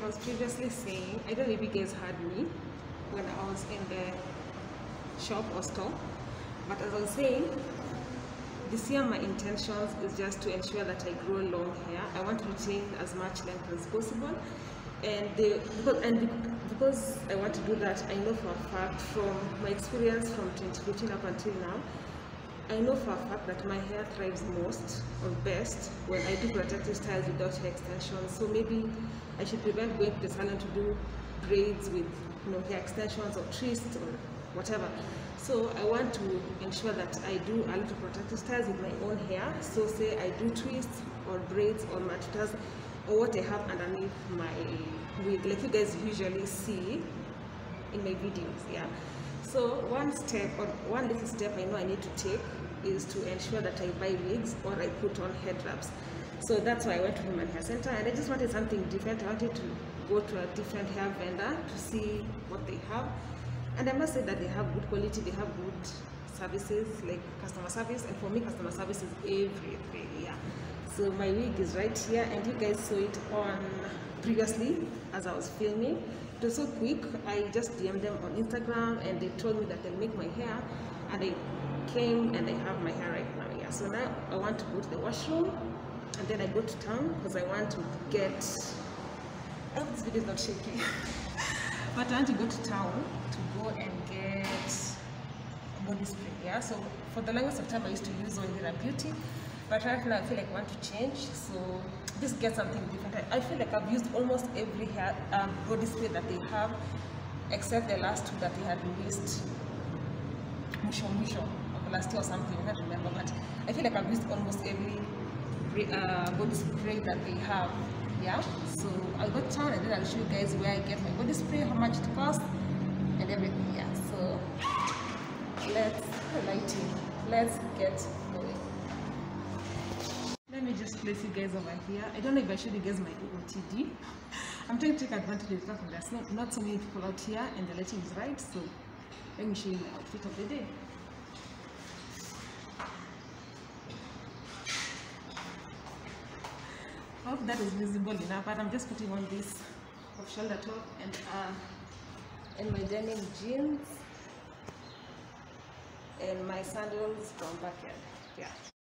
I was previously saying, I don't know if you guys heard me when I was in the shop or store, but as I was saying, this year my intentions is just to ensure that I grow long hair. I want to retain as much length as possible, and the, because and because I want to do that, I know for a fact from my experience from 2015 up until now, I know for a fact that my hair thrives most or best when I do protective styles without hair extensions. So maybe I should prevent going to the salon to do braids with you know hair extensions or twists or whatever. So I want to ensure that I do a little protective styles with my own hair. So say I do twists or braids or matutas or what I have underneath my wig, like you guys usually see in my videos. Yeah. So one step or one little step I know I need to take is to ensure that I buy wigs or I put on head wraps. So that's why I went to Human Hair Center and I just wanted something different. I wanted to go to a different hair vendor to see what they have. And I must say that they have good quality, they have good services like customer service and for me customer service is everything. Yeah. So my wig is right here and you guys saw it on previously as I was filming. It was so quick. I just DM'd them on Instagram and they told me that they'll make my hair and I came and I have my hair right now. Yeah. So now I want to go to the washroom and then I go to town because I want to get hope this video is not shaky. but I want to go to town to go and get body spray. Yeah. So for the longest of time I used to use Oilera Beauty. But right now I feel like I want to change. So just get something different. I, feel like I've used almost every hair um, body spray that they have except the last two that they had released mwisho mwisho of last year or something, I can't remember, but I feel like I've used almost every uh, body spray that they have. Yeah, so I'll go to town and then I'll show you guys where I get my body spray, how much it costs, and everything. Yeah, so let's lighting, let's get going. Me just place you guys over here. I don't know if I showed you guys my OOTD. I'm trying to take advantage of the fact that there's not, not so many people out here and the lighting is right, so let me show you my outfit of the day. I hope that is visible enough, but I'm just putting on this off shoulder top and uh, and my denim jeans and my sandals from backyard. Yeah.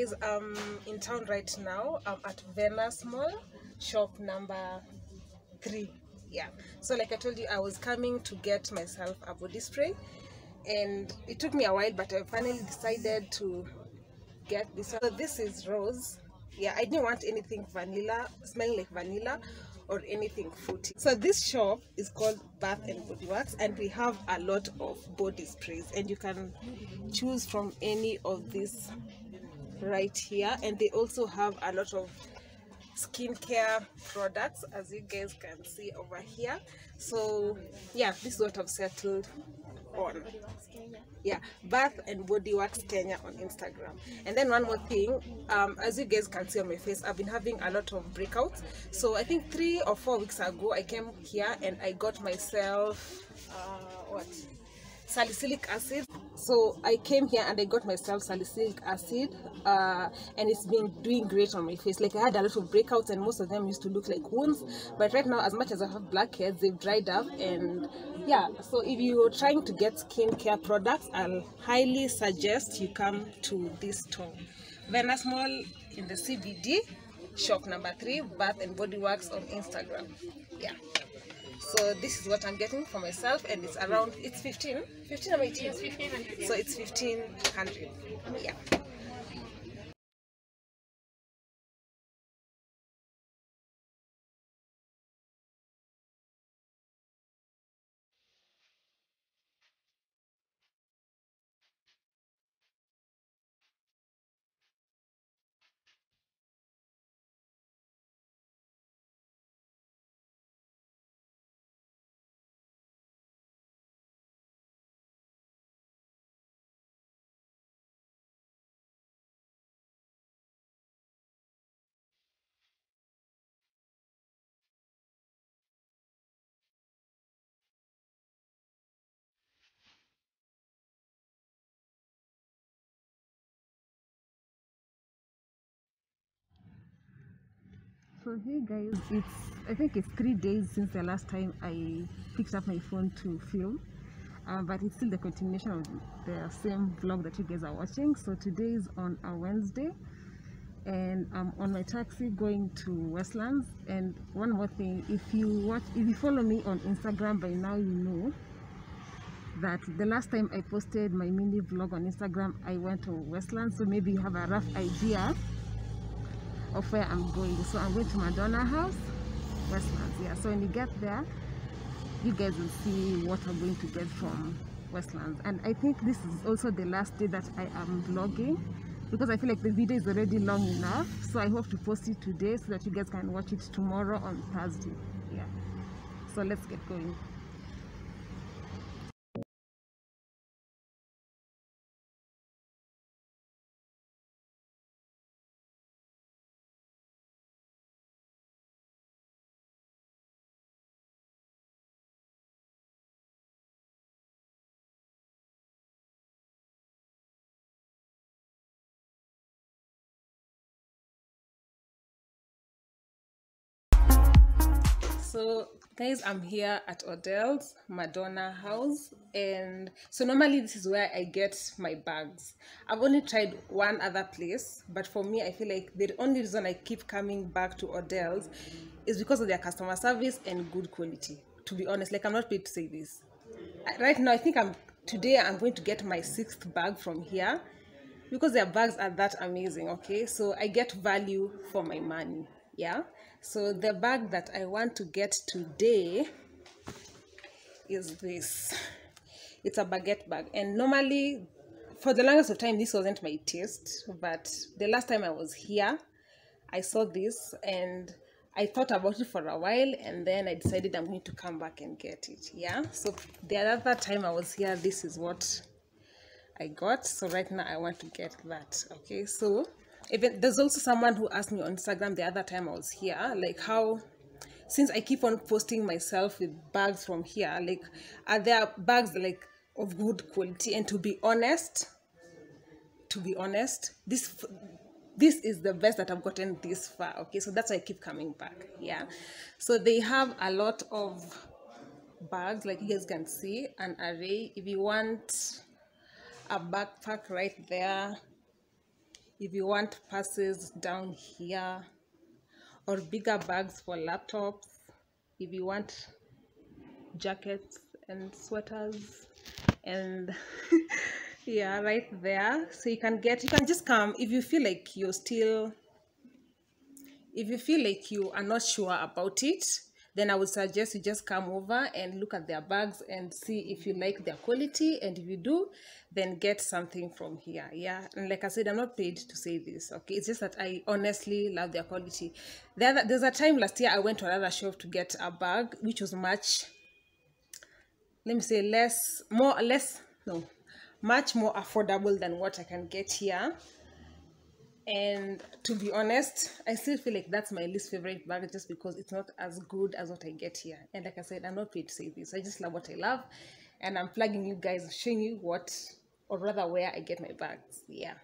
Guys, I'm in town right now. I'm at Venice Mall, shop number three. Yeah. So like I told you, I was coming to get myself a body spray, and it took me a while, but I finally decided to get this. So this is rose. Yeah, I didn't want anything vanilla, smelling like vanilla or anything fruity. So this shop is called Bath and Body Works and we have a lot of body sprays and you can choose from any of these right here and they also have a lot of skincare products as you guys can see over here. So yeah this is what I've settled on. Yeah bath and body works kenya on instagram. And then one more thing um as you guys can see on my face i've been having a lot of breakouts. So i think three or four weeks ago i came here and i got myself uh what? Salicylic acid so i came here and i got myself salicylic acid uh, and it's been doing great on my face. Like i had a lot of breakouts and most of them used to look like wounds but right now as much as i have blackheads they've dried up. And yeah so if you're trying to get skincare products i'll highly suggest you come to this store. Venice mall in the cbd shop number three bath and body works on instagram. Yeah so this is what i'm getting for myself and it's around it's 15 15 or 18 It's 1500. so it's 1500 yeah so hey guys it's i think it's three days since the last time i picked up my phone to film. Uh, but it's still the continuation of the same vlog that you guys are watching. So today is on a wednesday and i'm on my taxi going to westlands. And one more thing if you watch if you follow me on instagram by now you know that the last time i posted my mini vlog on instagram i went to westlands. So maybe you have a rough idea of where I'm going. So I'm going to Madonna House, Westlands. Yeah. So when you get there, you guys will see what I'm going to get from Westlands. And I think this is also the last day that I am vlogging because I feel like the video is already long enough. So I hope to post it today so that you guys can watch it tomorrow on Thursday. Yeah. So let's get going. So guys i'm here at odell's madonna house and so normally this is where i get my bags. I've only tried one other place but for me i feel like the only reason i keep coming back to odell's is because of their customer service and good quality to be honest. Like i'm not paid to say this. Right now i think i'm today i'm going to get my sixth bag from here because their bags are that amazing okay? So i get value for my money yeah? So the bag that i want to get today is this. It's a baguette bag. And normally for the longest of time this wasn't my taste but the last time i was here i saw this and i thought about it for a while and then i decided i'm going to come back and get it. Yeah? So the other time i was here this is what i got. So right now i want to get that. Okay? So even there's also someone who asked me on instagram the other time i was here like how since i keep on posting myself with bags from here like are there bags like of good quality? And to be honest to be honest this this is the best that i've gotten this far okay? So that's why i keep coming back yeah? So they have a lot of bags like you guys can see an array. If you want a backpack right there if you want purses down here or bigger bags for laptops if you want jackets and sweaters and yeah right there. So you can get you can just come if you feel like you're still if you feel like you are not sure about it then I would suggest you just come over and look at their bags and see if you like their quality. And if you do, then get something from here. Yeah. And like I said, I'm not paid to say this. Okay. It's just that I honestly love their quality. There, there's a time last year I went to another shop to get a bag, which was much, let me say, less, more, less, no, much more affordable than what I can get here and to be honest i still feel like that's my least favorite bag just because it's not as good as what i get here. And like i said i'm not paid to say this. I just love what i love. And i'm plugging you guys showing you what or rather where i get my bags. Yeah